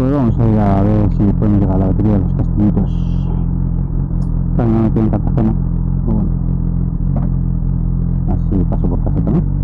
juego, vamos a ir a ver si podemos llegar a la batería de los castillitos. Para no meter en Cartagena. Bueno. Así paso por casa también.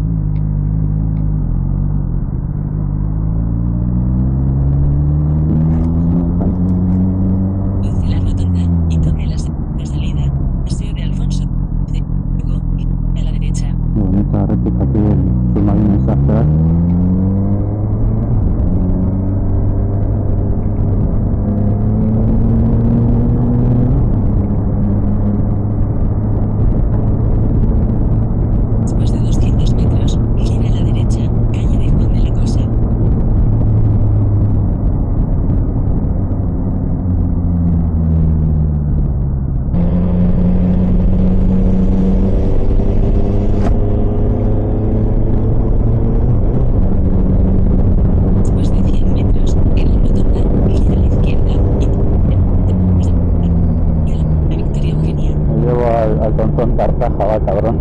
carcajada, cabrón.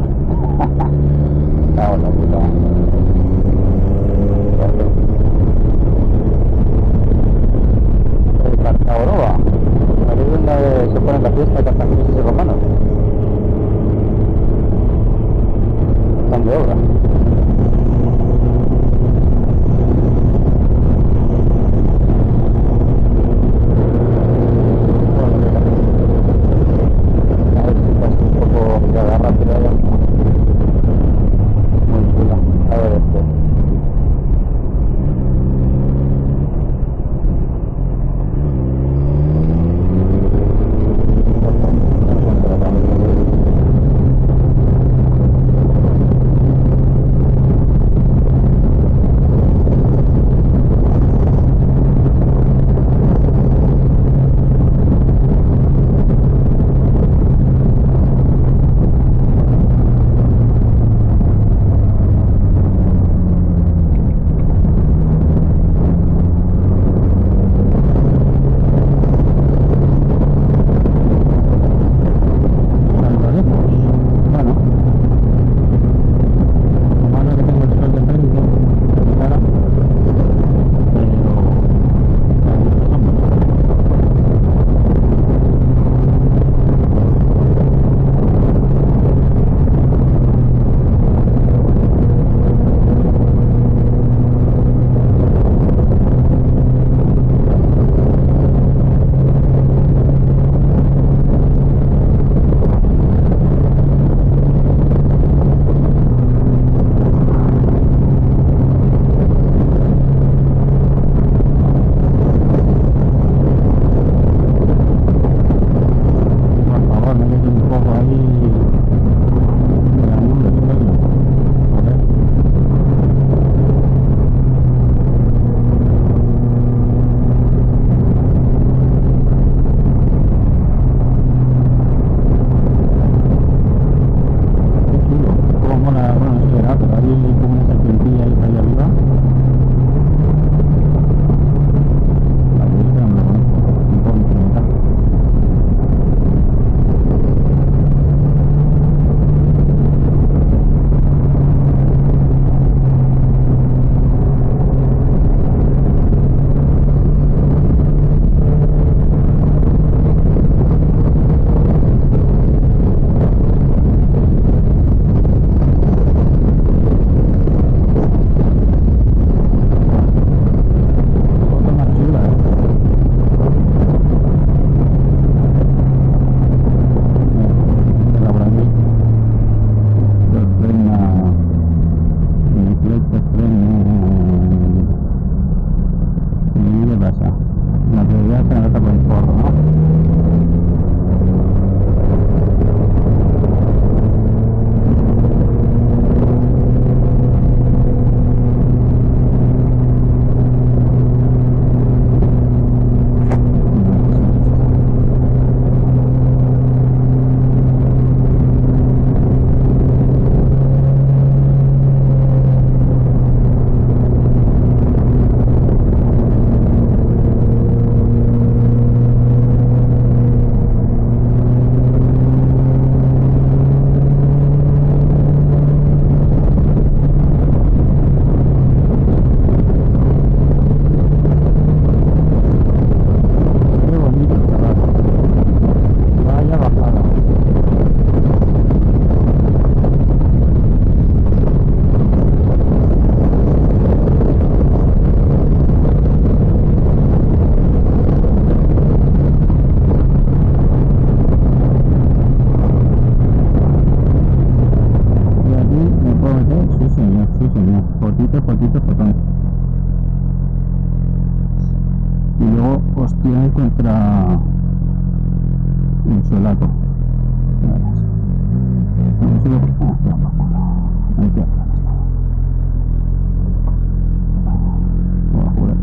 Voy a jurar.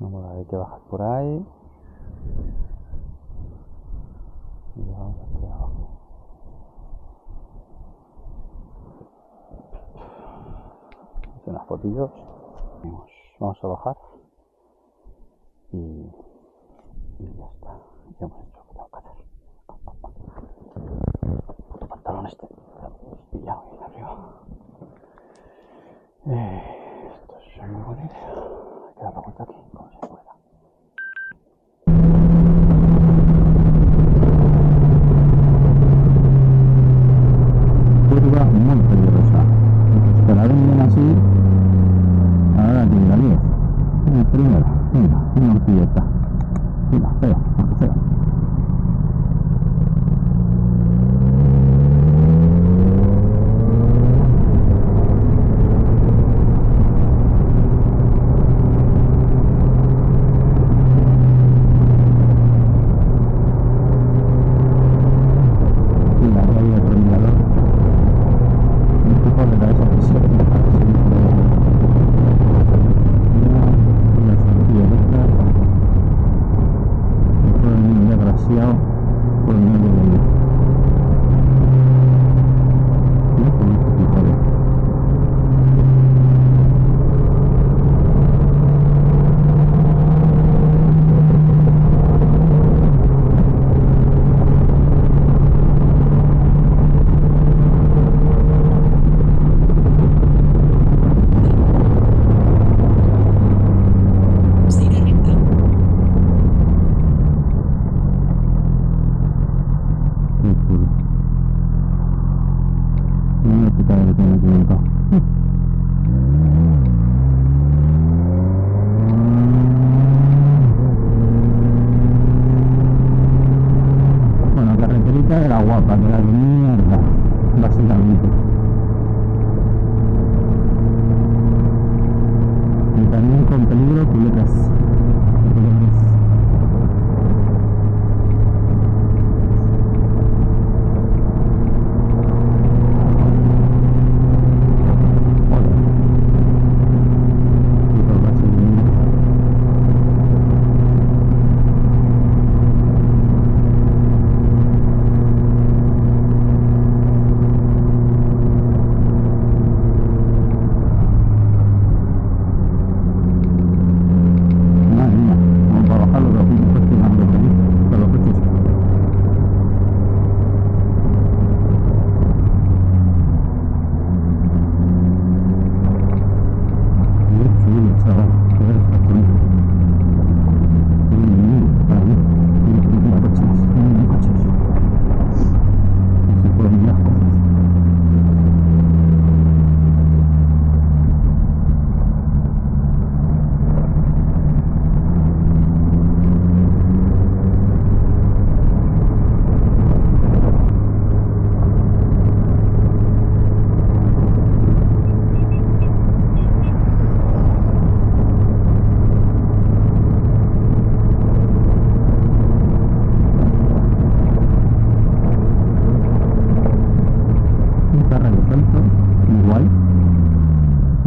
Vamos a ver que bajas por ahí. Unas fotillos. Vamos, vamos a bajar. Y, y ya está. Ya hemos hecho lo que tengo que hacer. Pantalón este. Ya voy arriba. Eh, esto es muy idea. Hay que dar la vuelta aquí, como se pueda. Curva muy peligrosa. Los que la venden así, ahora que la líes. En primera, venga, una horquilleta. Mira, feo, aunque feo. Y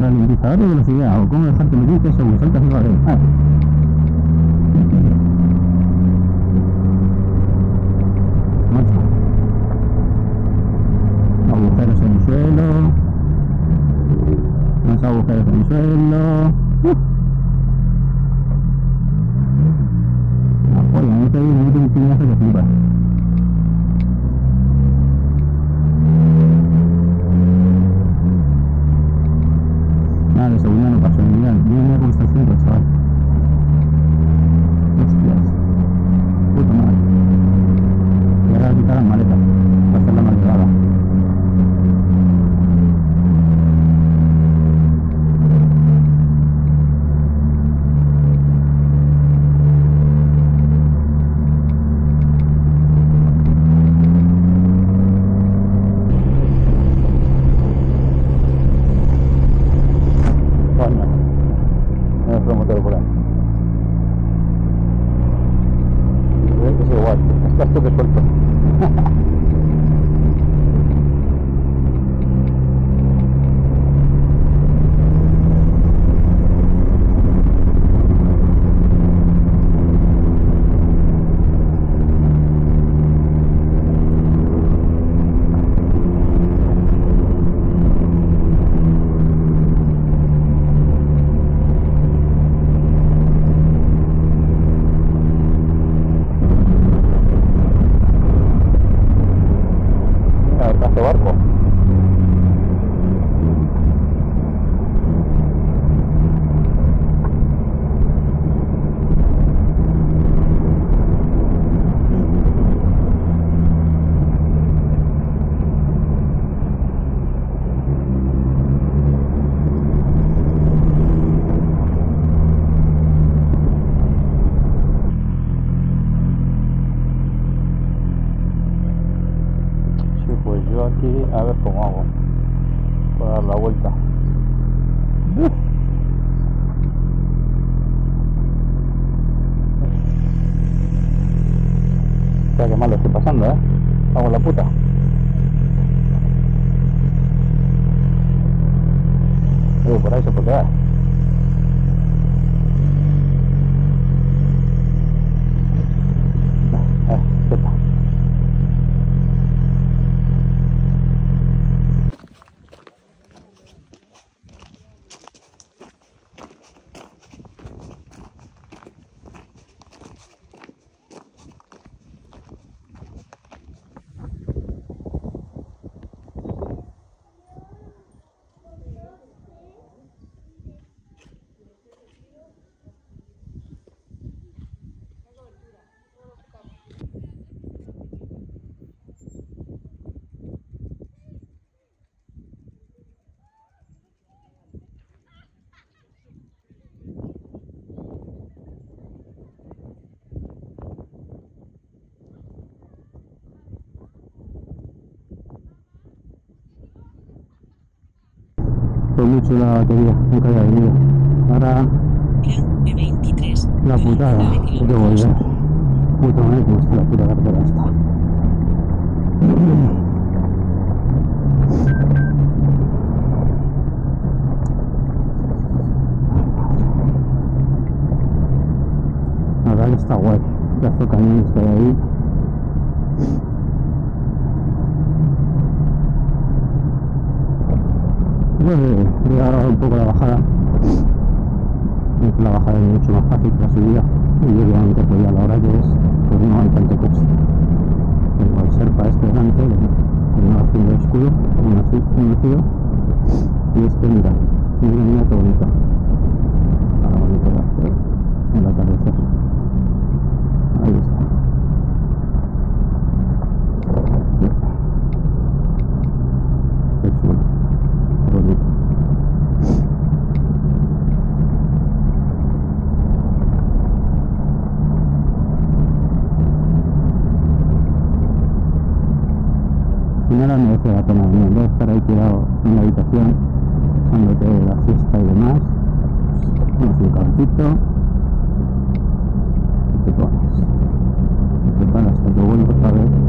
Ralentizador de velocidad, o cómo dejarte medir que según saltas no vale. Ah. Agujeros en el suelo. Más agujeros en el suelo. Uh. La polla, no te digo, no te que flipas. Pasando, ¿eh? La puta. Uy, por ahí se puede quedar. Mucho la batería, nunca había venido. Ahora Gran B23. la putada, hay que volver. Puta madre, cómo está la puta cartera esta. La verdad que está guay. Pedazo cañones que hay ahí. Bueno, voy a grabar un poco la bajada. La bajada es mucho más fácil que la subida. Y obviamente pues ya a la hora que es, pues no hay tanto coche. Tengo el serpa este delante, que no haciendo escudo, como así, conocido. Y este, mira, mira, mira qué bonito. Ahora bonito va a hacer el atardecer. Ahí está. Qué chulo. Qué bonito. Y no merece la pena venir, en vez de estar ahí tirado en la habitación, echándote la fiesta y demás, un cafecito y te pones. Te paras hasta que vuelves otra vez.